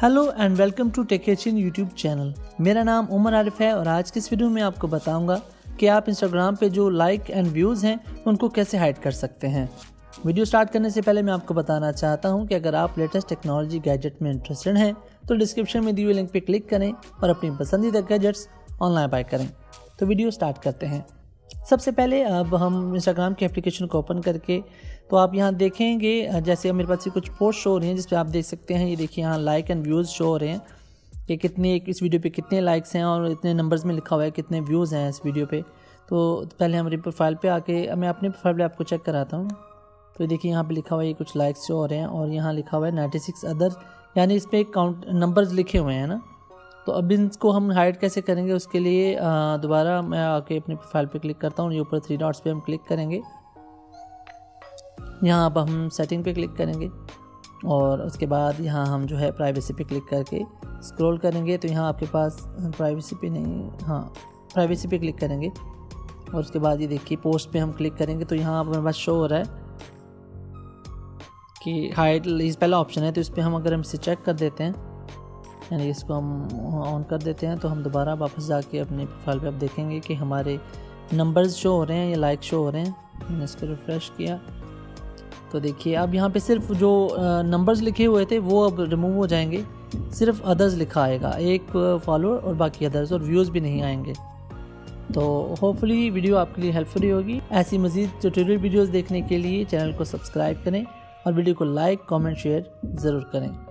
Hello and welcome to टेकेचिन YouTube channel मेरा नाम उमर आरिफ है और आज की इस वीडियो में आपको बताऊँगा कि आप इंस्टाग्राम पे जो लाइक एंड व्यूज़ हैं, उनको कैसे हाइड कर सकते हैं। वीडियो स्टार्ट करने से पहले मैं आपको बताना चाहता हूँ कि अगर आप लेटेस्ट टेक्नोलॉजी गैजेट में इंटरेस्टेड हैं तो डिस्क्रिप्शन में दिए हुए लिंक पर क्लिक करें और अपनी पसंदीदा गैजेट्स ऑनलाइन बाय करें। तो वीडियो स्टार्ट करते हैं। सबसे पहले अब हम इंस्टाग्राम के एप्लीकेशन को ओपन करके तो आप यहाँ देखेंगे, जैसे मेरे पास ये कुछ पोस्ट शो हो रही हैं जिस पर आप देख सकते हैं, ये देखिए यहाँ लाइक एंड व्यूज़ शो हो रहे हैं, कि कितने, इस वीडियो पे कितने लाइक्स हैं और इतने नंबर्स में लिखा हुआ है, कितने व्यूज़ हैं इस वीडियो पे। तो पहले हमारी प्रोफ़ाइल पे आके, मैं अपने प्रोफ़ाइल पे आपको चेक कराता हूँ। तो देखिए यहाँ पे लिखा हुआ है कुछ लाइक्स शो हो रहे हैं, और यहाँ लिखा हुआ है नाइन्टी सिक्स अदर यानी इस पर काउंट नंबर्स लिखे हुए हैं ना। तो अब इनको हम हाइड कैसे करेंगे, उसके लिए दोबारा मैं आके अपने प्रोफ़ाइल पे क्लिक करता हूँ। ये ऊपर थ्री डॉट्स पे हम क्लिक करेंगे। यहाँ अब हम सेटिंग पे क्लिक करेंगे और उसके बाद यहाँ हम जो है प्राइवेसी पे क्लिक करके स्क्रॉल करेंगे। तो यहाँ आपके पास प्राइवेसी पे नहीं हाँ प्राइवेसी पे क्लिक करेंगे। और उसके बाद ये देखिए पोस्ट पे हम क्लिक करेंगे। तो यहाँ हमारे पास शो हो रहा है कि हाइड इस पहला ऑप्शन है। तो इस पर हम अगर हम इसे चेक कर देते हैं यानी इसको हम ऑन कर देते हैं तो हम दोबारा वापस जाके अपने प्रोफ़ाइल पे अब देखेंगे कि हमारे नंबर्स शो हो रहे हैं या लाइक शो हो रहे हैं। मैंने इसको रिफ़्रेश किया। तो देखिए, अब यहाँ पे सिर्फ़ जो नंबर्स लिखे हुए थे, वो अब रिमूव हो जाएँगे। सिर्फ़ अदर्स लिखा आएगा। एक फॉलोअर और बाकी अदर्स और व्यूज़ भी नहीं आएँगे। तो होपफुली वीडियो आपके लिए हेल्पफुल होगी। ऐसी मज़ीद ट्यूटोरियल वीडियोस देखने के लिए चैनल को सब्सक्राइब करें और वीडियो को लाइक कमेंट शेयर ज़रूर करें।